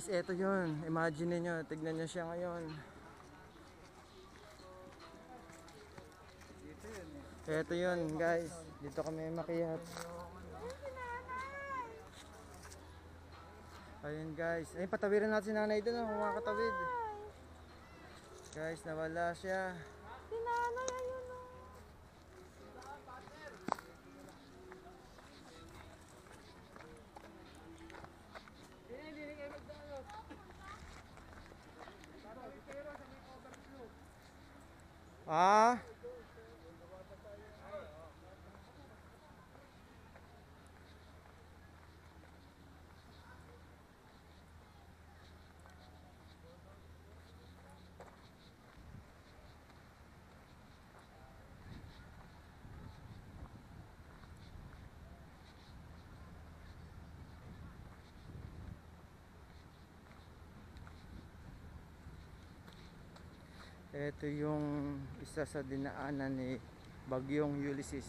guys, eto yun. Imagine niyo, tignan niyo siya ngayon. Eto yun guys, dito kami makihat. Ayun guys, ay patawiran natin si nanay doon, oh, kumakatawid. Guys, nawala siya. Si nanay, ayun Ito yung isa sa dinaanan ni Bagyong Ulysses.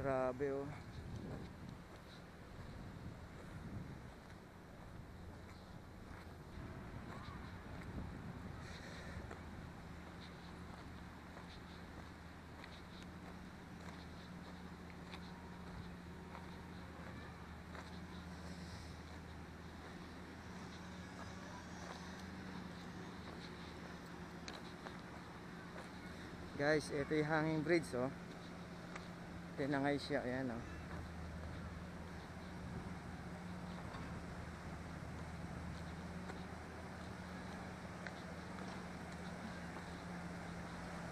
Grabe oh. Guys, ito yung hanging bridge oh. Tinangay siya, ayan oh.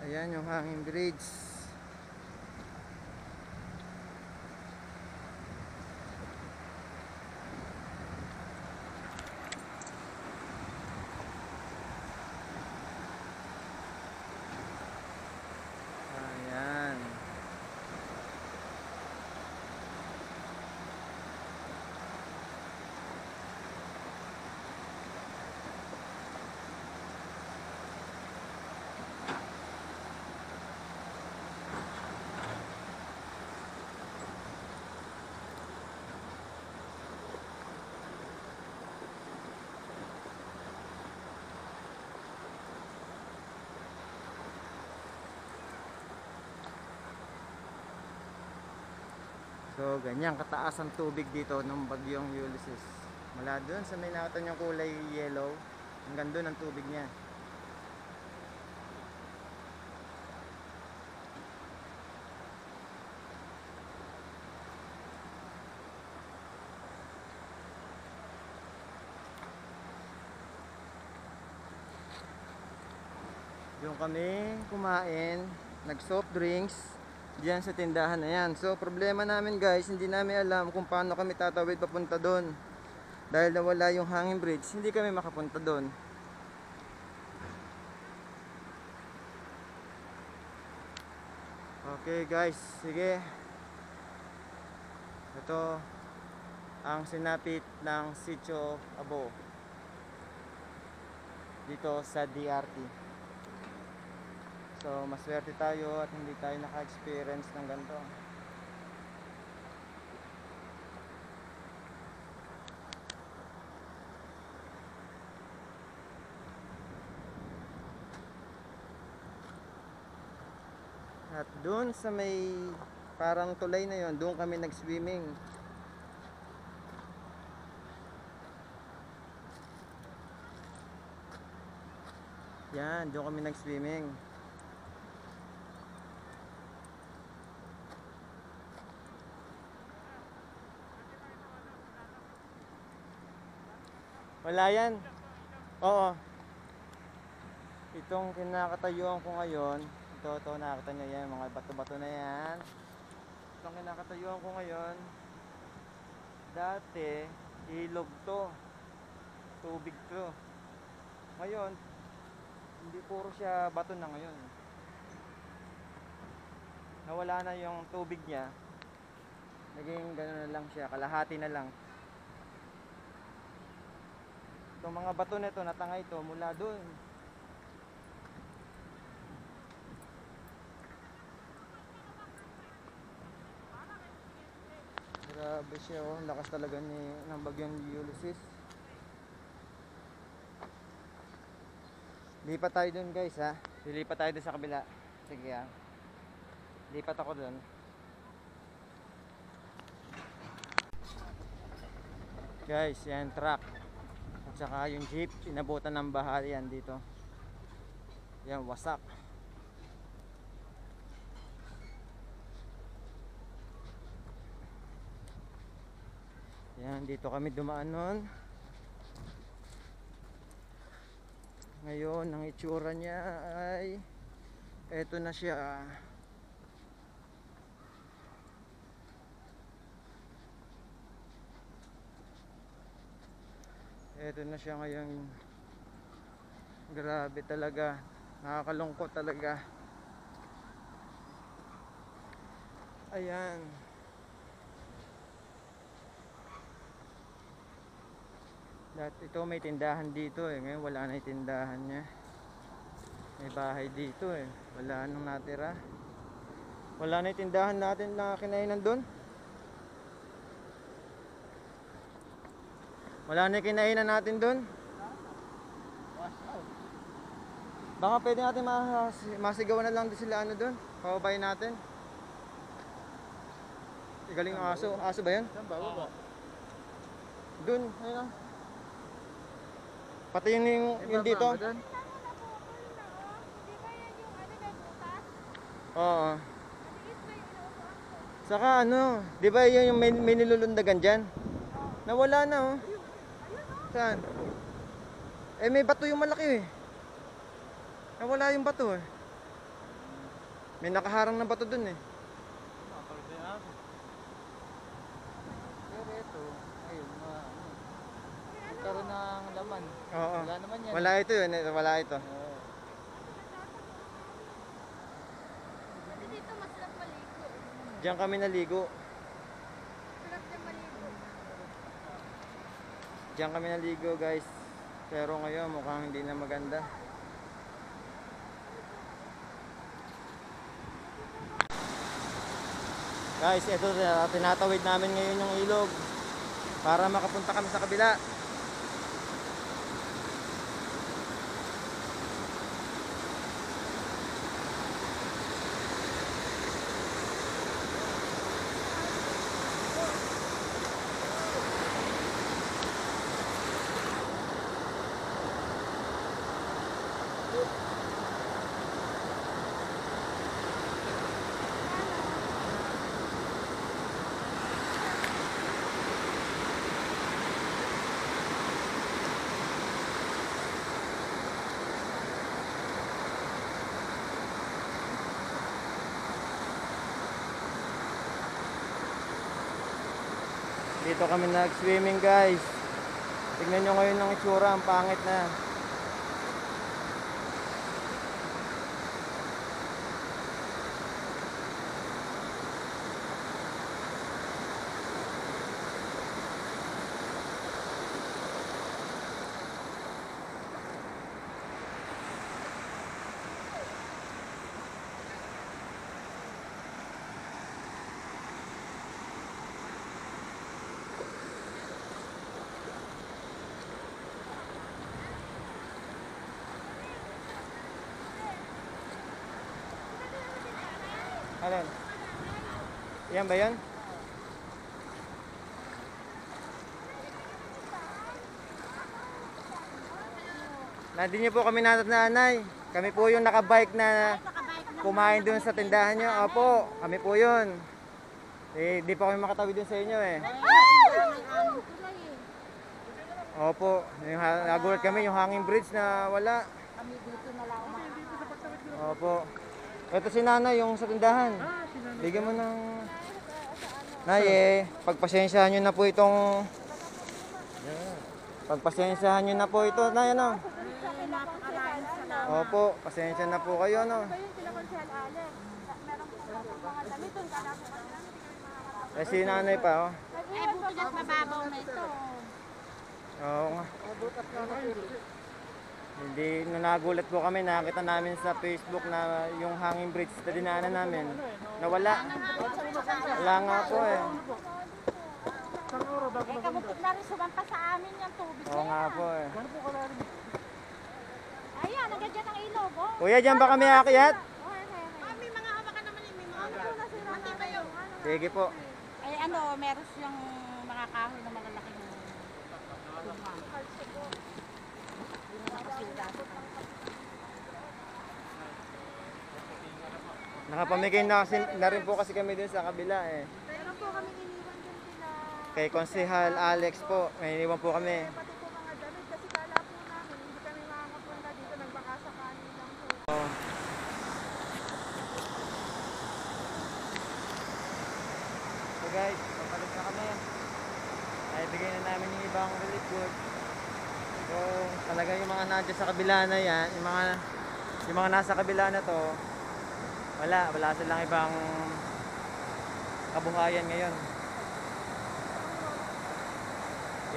Ayan yung hanging bridge. Ayan. So, ganyan kataas ang tubig dito ng bagyong Ulysses. Mula doon sa may nakita niyong kulay yellow, hanggang doon ang tubig niya. Yung kami kumain, nag soft drinks, diyan sa tindahan na yan. So problema namin guys, hindi namin alam kung paano kami tatawid papunta doon. Dahil nawala yung hanging bridge, hindi kami makapunta doon. Okay guys, sige. Ito ang sinapit ng Sitio Abo dito sa DRT. So, maswerte tayo at hindi tayo naka-experience ng ganito. At doon sa may parang tulay na yon, doon kami nag-swimming. Yan, doon kami nag-swimming. Wala yan. Oo. Itong kinakatayuan ko ngayon, ito, ito, nakakita nyo yan, mga bato-bato na yan. Itong kinakatayuan ko ngayon, dati, ilog to. Tubig to. Ngayon, hindi puro siya bato na ngayon. Nawala na yung tubig niya. Naging gano'n na lang siya, kalahati na lang. Itong mga bato na ito, natangay ito mula doon. Grabe siya oh, lakas talaga ni ng bagyang Ulysses. Lipat tayo doon guys ha. Lilipat tayo doon sa kabila. Sige ha. Lipat ako doon. Guys, yan truck. At saka yung jeep, inabutan ng baha yan dito. Yan, wasak. Yan, dito kami dumaan nun. Ngayon, ang itsura niya ay eto na siya. Eto na siya ngayon. Grabe talaga. Nakakalungkot talaga. Ayan. Dati ito may tindahan dito eh. Ngayon wala na yung tindahan niya. May bahay dito eh. Wala nang natira. Wala na tindahan natin na kinainan doon. Wala na kinainan natin doon. Baka pwede natin mas- masigawan na lang din sila ano doon. Pababayin natin. Galing ang aso. Aso ba yun? Saan ba? Baba. Doon. Ayun ah. Pati yun yung, yung dito. yan ano? Oo. Saka ano, di ba yun yung may, may nilulundagan dyan? Nawala na oh. Saan? Eh may bato yung malaki eh. Nawala yung bato eh. May nakaharang na bato dun eh. Pero ito, ayun, ano, nagkaroon ng laman. Oo. Wala naman yan. Wala ito yun, eh, wala ito. Oo. Kasi dito masarap maligo. Diyan kami naligo. Diyan kami naligo guys. Pero ngayon mukhang hindi na maganda. Guys, ito tinatawid namin ngayon yung ilog para makapunta kami sa kabila. Dito kami nag-swimming guys. Tignan nyo ngayon ng itsura, ang pangit na. Alin? Yan ba yan? Nandun niyo po kami nanay. Kami po yung nakabike na kumain dun sa tindahan niyo. Opo, kami po yun. Eh, di pa kami makatawid dun sa inyo eh. Opo, yung nagulat kami yung hanging bridge na wala. Kami dito na lang Opo. Ito si nanay yung sa tindahan. Bigyan mo ng... Nay eh, pagpasensyahan nyo na po itong... Pagpasensyahan nyo na po ito, nay ano? Napakaraing salamat. Opo, pasensya na po kayo ano. Kasi Eh si nanay pa oh. Ay, buti na mababaw na ito. Oo nga. Hindi, nung nagulat po kami, nakita namin sa Facebook na yung hanging bridge na dinaanan namin, nawala. Wala nga po eh. Eh, kabukod na rin sumampa sa amin yung tubig Oo nga po eh. Ayan, nandiyan Kuya, dyan ba kami aakyat? May mga naman yung may mga Hindi ba yung? Sige po. Ay ano, meron siyang mga kahoy na malalaking luma. Nakapamigay na, kasi, na rin po kasi kami dun sa kabila eh. Meron po kami iniwan dyan sila. Kay Konsehal Alex po, may iniwan po kami. Pati po mga damit kasi kala po namin hindi kami makakapunta dito. Nagbaka sakali lang po. So guys, papalit na kami. Naibigay na namin yung ibang relief goods. So, talaga yung mga nandiyan sa kabila na yan, yung mga yung mga nasa kabila na to, wala, wala silang ibang kabuhayan ngayon.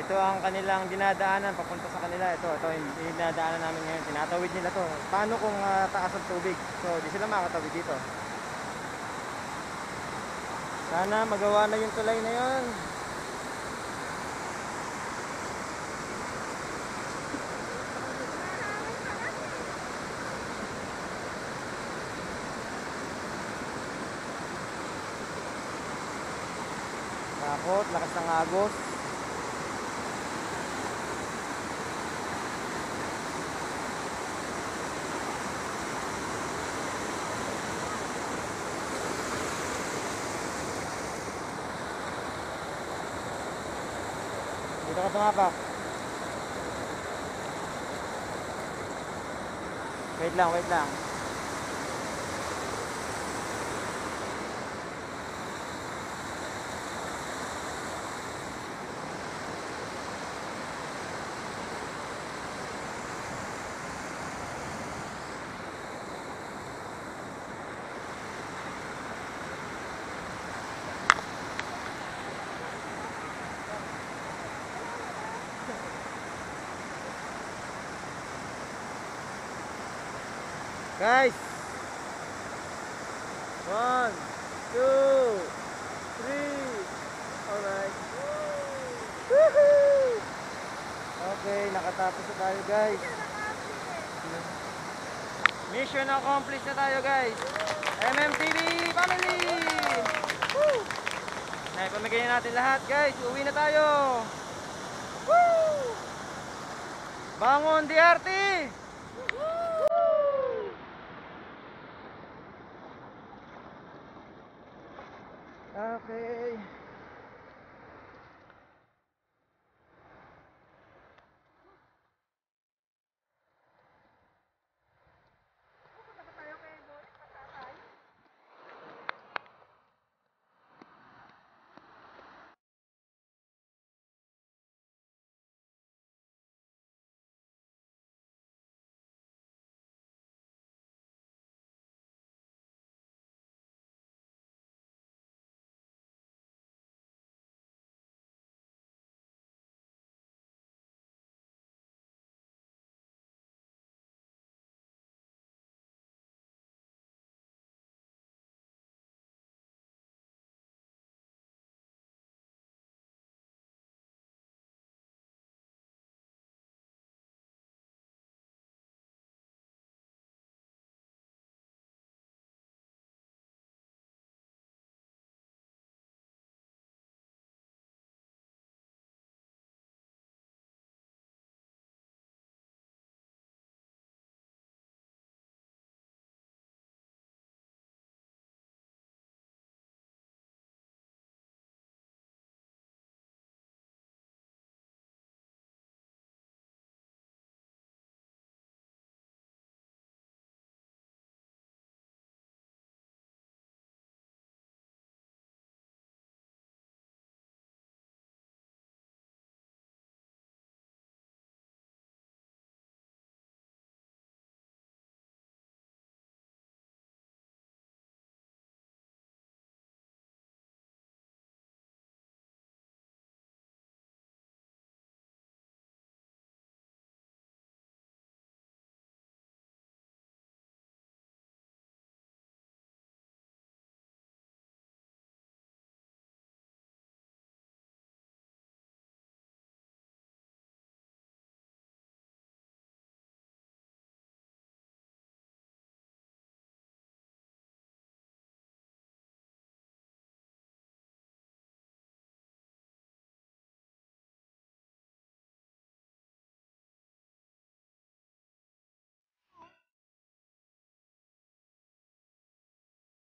Ito ang kanilang dinadaanan papunta sa kanila. Ito, ito yung dinadaanan namin ngayon. Tinatawid nila to. Paano kung ah, taas ang tubig? So, di sila makatawid dito. Sana magawa na yung tulay na yun. Takot, lakas ng agos. Dito ka tumapak. Wait lang, wait lang. Guys! One, two, three. Alright. Woohoo! Okay, nakatapos na tayo guys. Mission accomplished na tayo guys. MMTV family! Woo! Naipamigay na natin lahat guys. Uwi na tayo. Woo! Bangon DRT! Okay.